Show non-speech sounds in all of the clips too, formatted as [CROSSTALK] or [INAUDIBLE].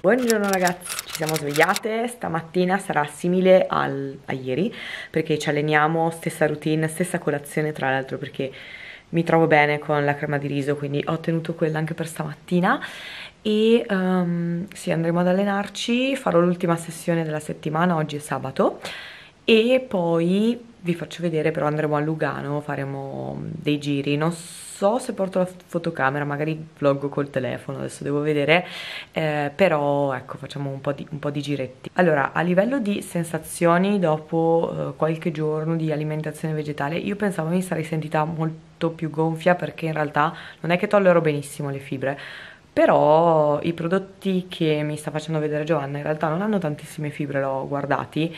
Buongiorno ragazzi, ci siamo svegliate, stamattina sarà simile al, a ieri perché ci alleniamo, stessa routine, stessa colazione tra l'altro perché mi trovo bene con la crema di riso quindi ho tenuto quella anche per stamattina. E um, sì andremo ad allenarci, farò l'ultima sessione della settimana, oggi è sabato e poi vi faccio vedere però andremo a Lugano, faremo dei giri, non so se porto la fotocamera, magari vloggo col telefono, adesso devo vedere, eh, però ecco facciamo un po, di, un po' di giretti. Allora a livello di sensazioni dopo eh, qualche giorno di alimentazione vegetale io pensavo mi sarei sentita molto più gonfia perché in realtà non è che tollero benissimo le fibre, però i prodotti che mi sta facendo vedere Giovanna in realtà non hanno tantissime fibre, l'ho guardati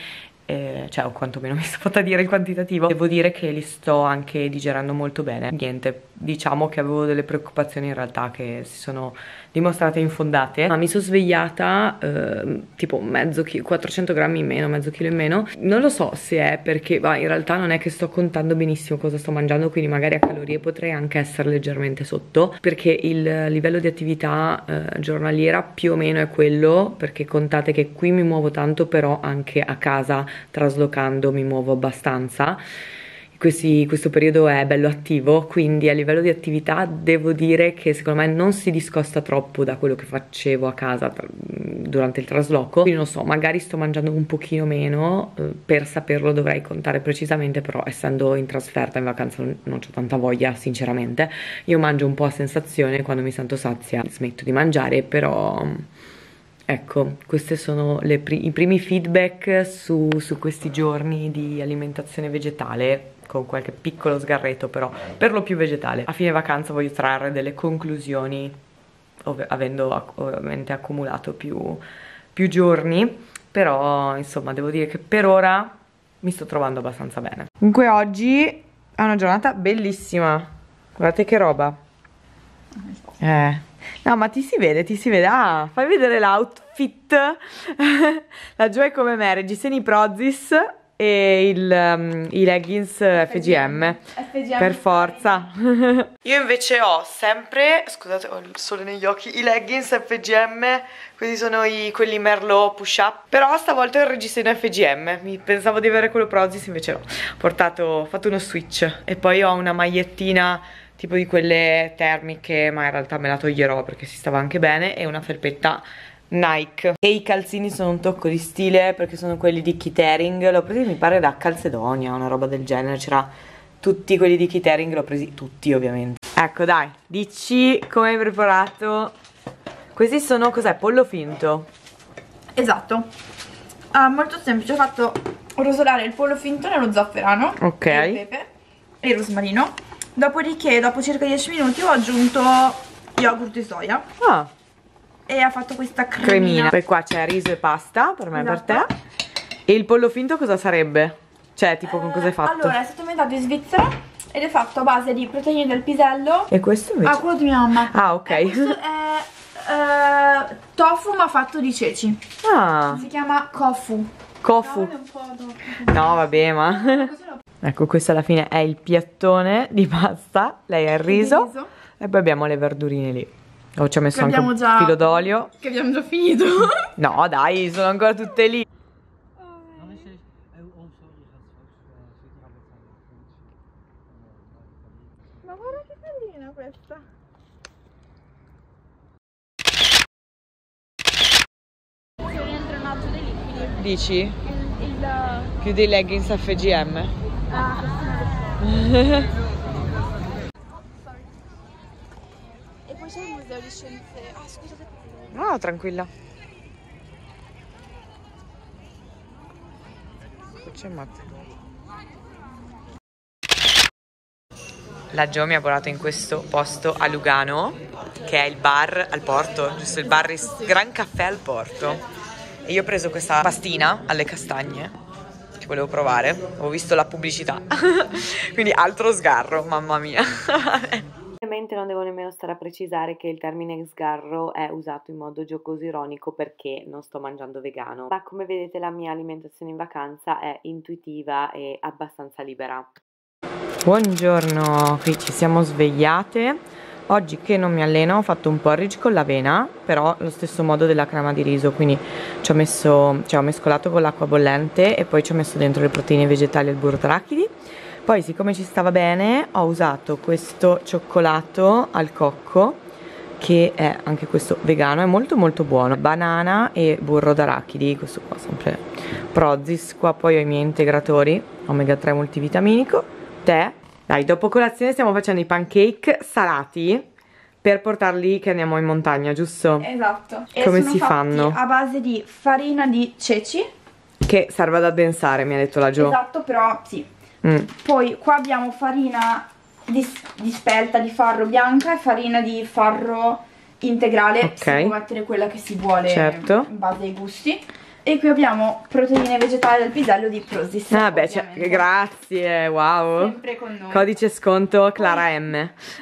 eh, cioè o quantomeno mi [LAUGHS] sto fatta dire il quantitativo. Devo dire che li sto anche digerendo molto bene. Niente diciamo che avevo delle preoccupazioni in realtà che si sono dimostrate infondate. Ma mi sono svegliata eh, tipo mezzo chilo 400 grammi in meno mezzo chilo in meno. Non lo so se è perché va in realtà non è che sto contando benissimo cosa sto mangiando quindi magari a calorie potrei anche essere leggermente sotto perché il livello di attività eh, giornaliera più o meno è quello perché contate che qui mi muovo tanto però anche a casa traslocando mi muovo abbastanza questi, questo periodo è bello attivo, quindi a livello di attività devo dire che secondo me non si discosta troppo da quello che facevo a casa durante il trasloco, quindi non so, magari sto mangiando un pochino meno, eh, per saperlo dovrei contare precisamente, però essendo in trasferta, in vacanza non, ho tanta voglia sinceramente, io mangio un po' a sensazione, quando mi sento sazia smetto di mangiare, però... Ecco, questi sono pri i primi feedback su, su questi giorni di alimentazione vegetale con qualche piccolo sgarretto però per lo più vegetale. A fine vacanza voglio trarre delle conclusioni avendo ovviamente accumulato più, più giorni però insomma devo dire che per ora mi sto trovando abbastanza bene. Comunque oggi è una giornata bellissima, guardate che roba. Eh No, ma ti si vede, ti si vede. Ah, fai vedere l'outfit. [LAUGHS] la Joy come me, Reggiseni Prozis e il, um, i leggings FGM. FGM. Per forza. [LAUGHS] Io invece ho sempre, scusate ho il sole negli occhi, i leggings FGM, questi sono i, quelli Merlot push up, però stavolta ho il reggiseno FGM, Mi, pensavo di avere quello Prozis invece no, ho portato, ho fatto uno switch e poi ho una magliettina tipo di quelle termiche ma in realtà me la toglierò perché si stava anche bene e una felpetta Nike. E i calzini sono un tocco di stile perché sono quelli di Kitering l'ho presi mi pare da Calcedonia una roba del genere. C'era tutti quelli di Kitering l'ho presi tutti ovviamente. Ecco dai dici come hai preparato? Questi sono cos'è pollo finto? Esatto. Uh, molto semplice ho fatto rosolare il pollo finto nello zafferano ok. e il pepe e il rosmarino. Dopodiché, dopo circa 10 minuti, ho aggiunto yogurt di soia. Ah. E ha fatto questa cremina. cremina. Poi qua c'è riso e pasta, per me e esatto. per te. E il pollo finto cosa sarebbe? Cioè, tipo, eh, con cosa è fatto? Allora, è stato inventato in Svizzera ed è fatto a base di proteine del pisello. E questo invece? Ah, quello di mia mamma. Ah, ok. E questo è eh, tofu ma fatto di ceci. Ah. Si chiama kofu. Kofu. No, vabbè, ma... [LAUGHS] Ecco, questo alla fine è il piattone di pasta, lei ha il riso, riso. e poi abbiamo le verdurine lì. Oh, ci ho messo anche un già, filo d'olio. Che abbiamo già finito. [LAUGHS] no, dai, sono ancora tutte lì. Ma guarda che carina questa. Se rientra un altro dei liquidi. Dici? Il, il... Più dei leggings FGM? Ah. [LAUGHS] e poi c'è il museo di. Ah, scusate. No, tranquilla. C'è Matteo. La Gio mi ha portato in questo posto a Lugano, che è il bar al porto, giusto? Il bar Gran Caffè al porto. E io ho preso questa pastina alle castagne volevo provare, ho visto la pubblicità, [LAUGHS] quindi altro sgarro, mamma mia. [LAUGHS] Ovviamente non devo nemmeno stare a precisare che il termine sgarro è usato in modo giocoso ironico perché non sto mangiando vegano, ma come vedete la mia alimentazione in vacanza è intuitiva e abbastanza libera. Buongiorno, qui ci siamo svegliate. Oggi che non mi alleno ho fatto un porridge con l'avena, però lo stesso modo della crema di riso, quindi ci ho messo, cioè ho mescolato con l'acqua bollente e poi ci ho messo dentro le proteine vegetali e il burro d'arachidi. Poi siccome ci stava bene ho usato questo cioccolato al cocco che è anche questo vegano, è molto molto buono. Banana e burro d'arachidi, questo qua sempre Prozis. Qua poi ho i miei integratori, omega 3 multivitaminico, tè. Dai, dopo colazione stiamo facendo i pancake salati per portarli che andiamo in montagna, giusto? Esatto. E Come si fanno? A base di farina di ceci. Che serve ad addensare, mi ha detto la Gio. Esatto, però sì. Mm. Poi qua abbiamo farina di, di spelta di farro bianca e farina di farro integrale. Ok. Si può mettere quella che si vuole Certo. in base ai gusti. E qui abbiamo proteine vegetali del pisello di Prosis. Ah beh, cioè, grazie, wow. Sempre con noi. Codice sconto Clara M.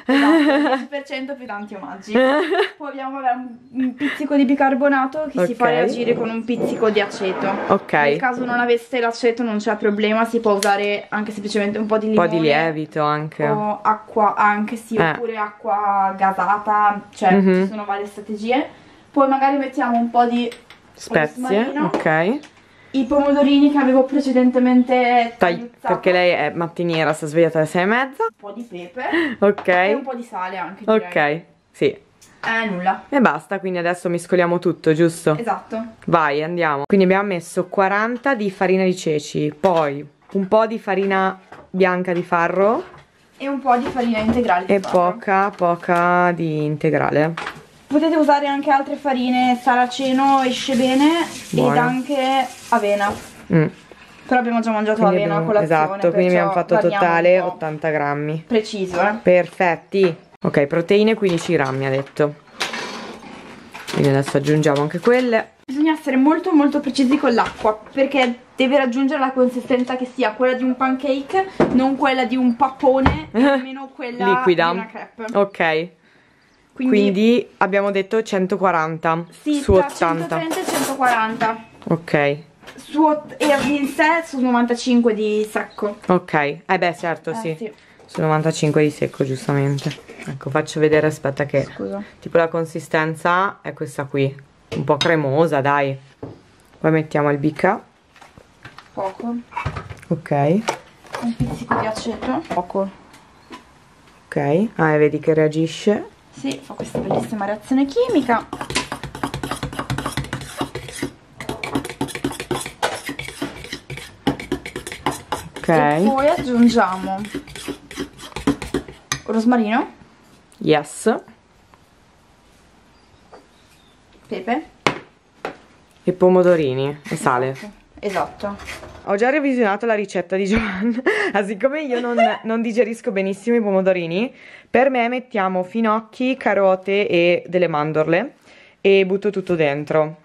Esatto, 10% più tanti omaggi. [LAUGHS] Poi abbiamo vabbè, un, un pizzico di bicarbonato che si fa reagire con un pizzico di aceto. Ok. Nel caso non aveste l'aceto non c'è problema, si può usare anche semplicemente un po' di Un limone. po' di lievito anche. O acqua anche sì, Eh. oppure acqua gasata, cioè Mhm. ci sono varie strategie. Poi magari mettiamo un po' di Spezie, ok. i pomodorini che avevo precedentemente Tagli- tagliuzzato, perché lei è mattiniera, sta svegliata alle sei e mezza. un po' di pepe [LAUGHS] e un Ok. po' di sale anche direi. Ok. Sì. Eh, nulla. E basta, quindi adesso miscoliamo tutto, giusto? Esatto. Vai, andiamo. Quindi abbiamo messo 40 di farina di ceci, poi un po' di farina bianca di farro E un po' di farina integrale di e farro. poca, poca di integrale. Potete usare anche altre farine, saraceno esce bene Buono. ed anche avena. Mm. Però abbiamo già mangiato Quindi avena a abbiamo- colazione. esatto, quindi abbiamo fatto totale un po'. 80 grammi. Preciso, eh. Perfetti. Ok, proteine 15 grammi ha detto. Quindi adesso aggiungiamo anche quelle. Bisogna essere molto molto precisi con l'acqua perché deve raggiungere la consistenza che sia quella di un pancake, non quella di un pappone, [LAUGHS] nemmeno quella Liquida. di una crepe. Ok. Quindi, Quindi abbiamo detto 140 sì, su tra 80. 130 e 140. Ok. Su, e in sé su 95 di secco. Ok. Eh beh, certo, Eh, sì. sì. Su 95 di secco, giustamente. Ecco, faccio vedere, aspetta che Scusa. tipo la consistenza è questa qui. Un po' cremosa, dai. Poi mettiamo il bica. Poco. Ok. Un pizzico di aceto. Poco. Ok. Ah, e vedi che reagisce. Sì, fa questa bellissima reazione chimica. Ok. E poi aggiungiamo rosmarino, Yes. pepe E pomodorini e sale. Esatto. Ho già revisionato la ricetta di [LAUGHS] Giovanna. Ah, siccome io non, non digerisco benissimo i pomodorini, per me mettiamo finocchi, carote e delle mandorle e butto tutto dentro.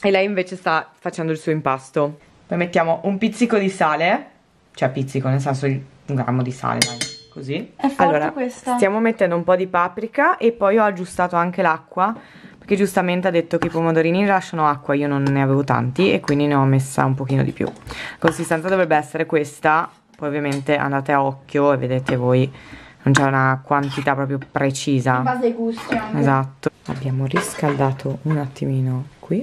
E lei invece sta facendo il suo impasto. Poi mettiamo un pizzico di sale, cioè pizzico nel senso un grammo di sale, dai, così. È forte allora, questa. stiamo mettendo un po' di paprika e poi ho aggiustato anche l'acqua perché giustamente ha detto che i pomodorini lasciano acqua, io non ne avevo tanti e quindi ne ho messa un pochino di più. La consistenza dovrebbe essere questa, poi ovviamente andate a occhio e vedete voi, non c'è una quantità proprio In precisa. base ai gusti anche. Esatto. Abbiamo riscaldato un attimino qui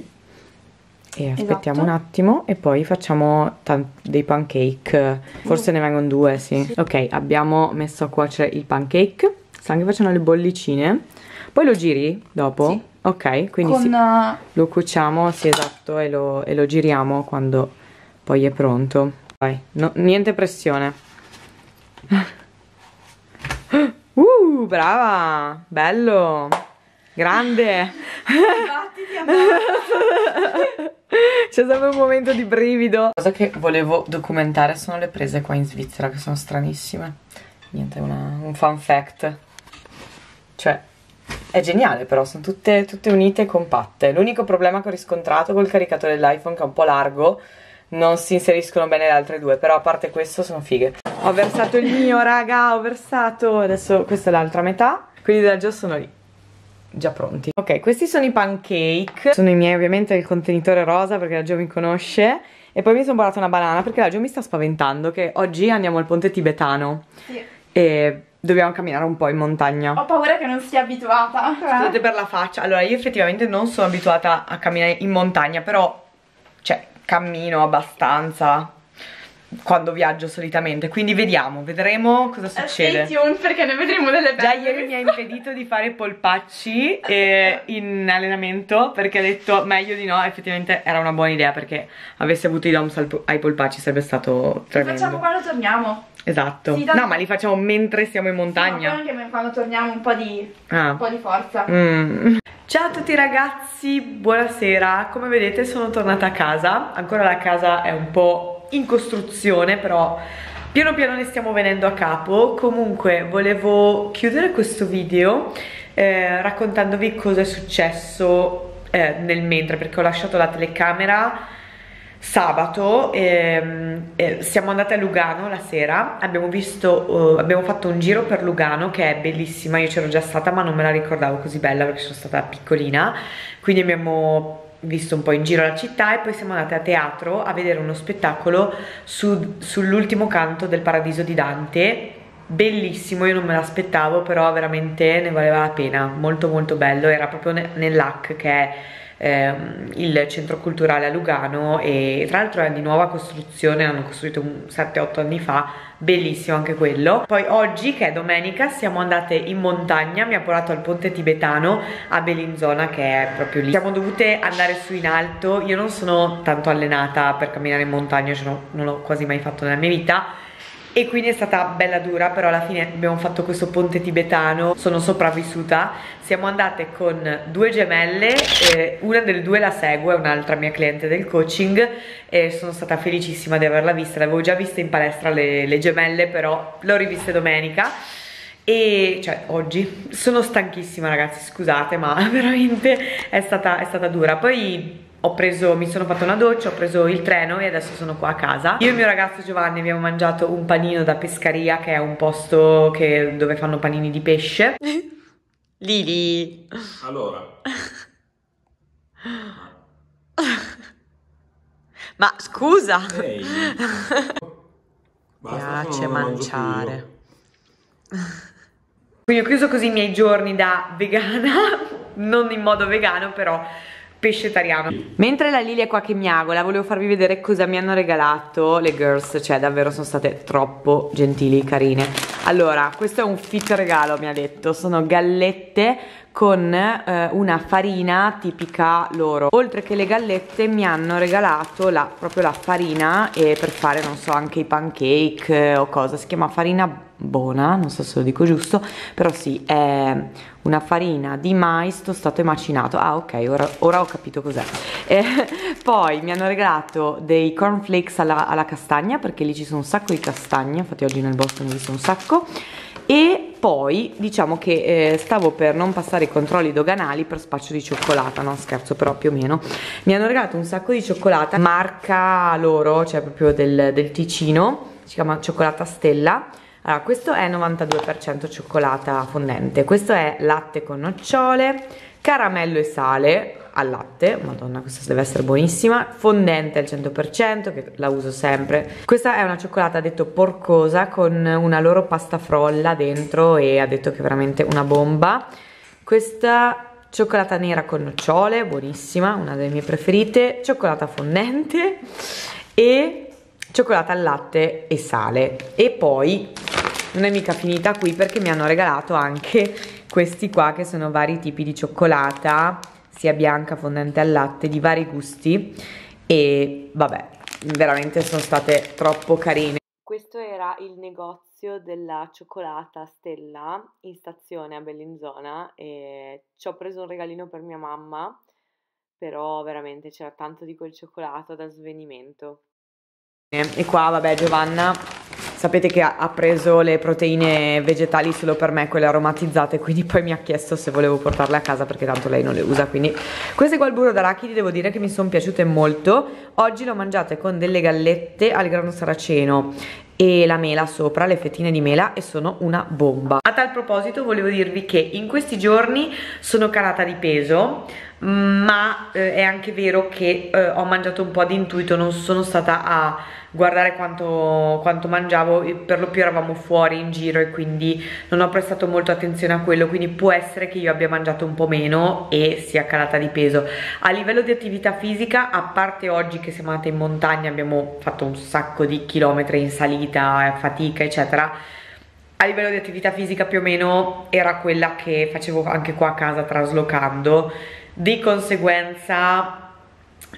e aspettiamo Esatto. un attimo e poi facciamo dei pancake. Forse ne vengono due, sì. Ok, abbiamo messo a cuocere il pancake. Sta anche facendo le bollicine. Poi lo giri dopo? Sì. Ok, quindi Con sì, eh, lo cuociamo, sì esatto, e lo, e lo giriamo quando poi è pronto. Vai, no- niente pressione. [LAUGHS] Uh, brava! Bello! Grande! [LAUGHS] C'è sempre un momento di brivido. Cosa che volevo documentare sono le prese qua in Svizzera, che sono stranissime. Niente, una- un fun fact. Cioè, è geniale però, sono tutte, tutte unite e compatte. L'unico problema che ho riscontrato col caricatore dell'iPhone, che è un po' largo, non si inseriscono bene le altre due, però a parte questo sono fighe. Ho versato il mio, raga, ho versato. Adesso questa è l'altra metà. Quelli della Gio sono lì. Già pronti. Ok, questi sono i pancake. Sono i miei ovviamente il contenitore rosa perché la Gio mi conosce. E poi mi sono borrata una banana perché la Gio mi sta spaventando che oggi andiamo al ponte tibetano Sì. e dobbiamo camminare un po' in montagna. Ho paura che non sia abituata. Scusate per la faccia, allora io effettivamente non sono abituata a camminare in montagna, però, cioè, cammino abbastanza quando viaggio solitamente, quindi vediamo, vedremo cosa Eh, Stay succede. tuned perché ne vedremo delle belle. Già ieri mi ha impedito di fare polpacci [LAUGHS] eh, in allenamento perché ha detto meglio di no, effettivamente era una buona idea perché avessi avuto i DOMS al- ai polpacci sarebbe stato Li tremendo. facciamo quando torniamo. Esatto. Sì, No, ma li facciamo mentre siamo in montagna. poi anche quando torniamo un po' di, Ah. un po' di forza. Mm. Ciao a tutti ragazzi, buonasera. Come vedete sono tornata a casa. Ancora la casa è un po' in costruzione, però piano piano ne stiamo venendo a capo. Comunque volevo chiudere questo video eh, raccontandovi cosa è successo eh, nel mentre, perché ho lasciato la telecamera sabato ehm, eh, siamo andate a Lugano la sera. Abbiamo visto eh, abbiamo fatto un giro per Lugano che è bellissima. Io c'ero già stata ma non me la ricordavo così bella perché sono stata piccolina. Quindi abbiamo visto un po' in giro la città e poi siamo andate a teatro a vedere uno spettacolo su- sull'ultimo canto del paradiso di Dante. Bellissimo io non me l'aspettavo però veramente ne valeva la pena. Molto molto bello. Era proprio ne- nell'AC che è ehm, il centro culturale a Lugano e tra l'altro è di nuova costruzione, l'hanno costruito 7-8 anni fa, bellissimo anche quello. Poi oggi che è domenica siamo andate in montagna, mi ha portato al ponte tibetano a Bellinzona che è proprio lì. Siamo dovute andare su in alto, io non sono tanto allenata per camminare in montagna, cioè no- non l'ho quasi mai fatto nella mia vita e quindi è stata bella dura però alla fine abbiamo fatto questo ponte tibetano sono sopravvissuta. Siamo andate con due gemelle eh, una delle due la segue un'altra mia cliente del coaching e sono stata felicissima di averla vista. L'avevo già vista in palestra le, le gemelle però l'ho riviste domenica. E cioè oggi? Sono stanchissima ragazzi scusate ma [LAUGHS] veramente è stata, è stata dura. Poi ho preso, mi sono fatta una doccia, ho preso il treno e adesso sono qua a casa. Io e il mio ragazzo Giovanni abbiamo mangiato un panino da pescaria che è un posto che- dove fanno panini di pesce. [LAUGHS] Lili. Allora, [LAUGHS] Ma scusa. ehi, basta, Piace mangiare. Quindi ho chiuso così i miei giorni da vegana, [LAUGHS] non in modo vegano però pescetariano. Mentre la Lilia è qua che miagola, volevo farvi vedere cosa mi hanno regalato le girls, cioè davvero sono state troppo gentili, carine. Allora, questo è un fit regalo, mi ha detto, sono gallette con eh, una farina tipica loro. Oltre che le gallette mi hanno regalato la, proprio la farina eh, per fare, non so, anche i pancake eh, o cosa, si chiama farina buona, non so se lo dico giusto, però sì, è una farina di mais tostato e macinato. Ah, ok, ora, ora ho capito cos'è. Eh, poi mi hanno regalato dei cornflakes alla, alla castagna, perché lì ci sono un sacco di castagne, infatti oggi nel bosco ne ho visto un sacco. E poi diciamo che eh, stavo per non passare i controlli doganali per spaccio di cioccolata, no scherzo però più o meno. Mi hanno regalato un sacco di cioccolata, marca loro, cioè proprio del, del Ticino, si chiama cioccolata Stella. Allora, questo è 92% cioccolata fondente, questo è latte con nocciole, caramello e sale al latte, madonna questa deve essere buonissima, fondente al 100% che la uso sempre. Questa è una cioccolata detto porcosa con una loro pasta frolla dentro e ha detto che è veramente una bomba. Questa cioccolata nera con nocciole, buonissima, una delle mie preferite, cioccolata fondente e cioccolata al latte e sale. E poi non è mica finita qui perché mi hanno regalato anche questi qua che sono vari tipi di cioccolata, sia bianca, fondente al latte, di vari gusti e vabbè, veramente sono state troppo carine. Questo era il negozio della cioccolata Stella in stazione a Bellinzona e ci ho preso un regalino per mia mamma, però veramente c'era tanto di quel cioccolato da svenimento. E qua, vabbè, Giovanna, sapete che ha preso le proteine vegetali solo per me, quelle aromatizzate, quindi poi mi ha chiesto se volevo portarle a casa perché tanto lei non le usa, quindi queste qua al burro d'arachidi devo dire che mi sono piaciute molto. Oggi le ho mangiate con delle gallette al grano saraceno e la mela sopra, le fettine di mela e sono una bomba. A tal proposito volevo dirvi che in questi giorni sono calata di peso, ma eh, è anche vero che eh, ho mangiato un po' di intuito, non sono stata a guardare quanto, quanto mangiavo, per lo più eravamo fuori in giro e quindi non ho prestato molto attenzione a quello, quindi può essere che io abbia mangiato un po' meno e sia calata di peso. A livello di attività fisica, a parte oggi che siamo andate in montagna, abbiamo fatto un sacco di chilometri in salita, fatica eccetera, a livello di attività fisica più o meno era quella che facevo anche qua a casa traslocando, di conseguenza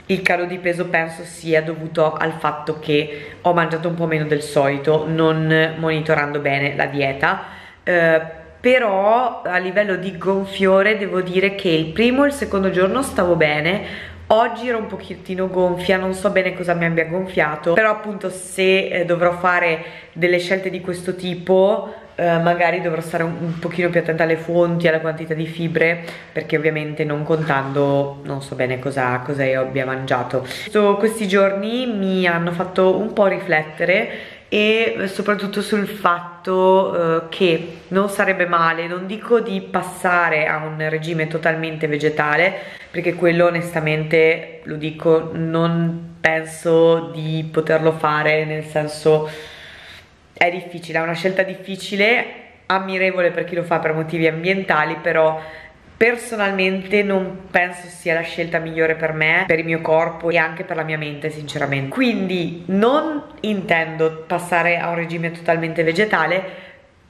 il calo di peso penso sia dovuto al fatto che ho mangiato un po' meno del solito, non monitorando bene la dieta, eh, però a livello di gonfiore devo dire che il primo e il secondo giorno stavo bene, Oggi ero un pochettino gonfia, non so bene cosa mi abbia gonfiato, però appunto se eh, dovrò fare delle scelte di questo tipo eh, magari dovrò stare un, un, pochino più attenta alle fonti, alla quantità di fibre, perché ovviamente non contando non so bene cosa, cosa io abbia mangiato. So, questi giorni mi hanno fatto un po' riflettere e soprattutto sul fatto eh, che non sarebbe male, non dico di passare a un regime totalmente vegetale, perché quello onestamente, lo dico, non penso di poterlo fare, nel senso è difficile, è una scelta difficile, ammirevole per chi lo fa per motivi ambientali, però personalmente non penso sia la scelta migliore per me, per il mio corpo e anche per la mia mente sinceramente. Quindi non intendo passare a un regime totalmente vegetale,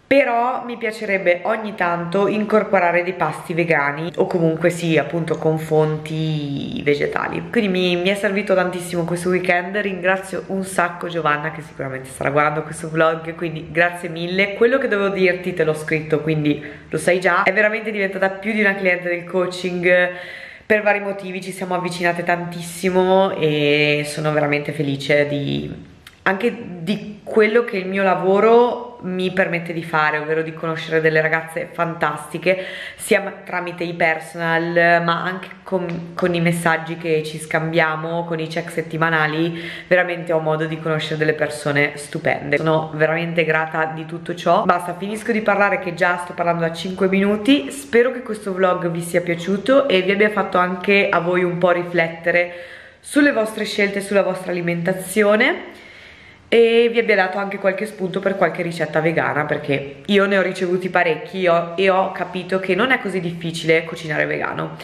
però mi piacerebbe ogni tanto incorporare dei pasti vegani o comunque sì appunto con fonti vegetali. Quindi mi, mi, è servito tantissimo questo weekend. Ringrazio un sacco Giovanna che sicuramente starà guardando questo vlog. Quindi grazie mille. Quello che dovevo dirti te l'ho scritto quindi lo sai già. È veramente diventata più di una cliente del coaching. Per vari motivi ci siamo avvicinate tantissimo e sono veramente felice di anche di quello che il mio lavoro mi permette di fare, ovvero di conoscere delle ragazze fantastiche, sia tramite i personal, ma anche con, con, i messaggi che ci scambiamo, con i check settimanali, veramente ho modo di conoscere delle persone stupende. Sono veramente grata di tutto ciò. Basta, finisco di parlare che già sto parlando da 5 minuti. Spero che questo vlog vi sia piaciuto e vi abbia fatto anche a voi un po' riflettere sulle vostre scelte, sulla vostra alimentazione e vi abbia dato anche qualche spunto per qualche ricetta vegana perché io ne ho ricevuti parecchi e ho capito che non è così difficile cucinare vegano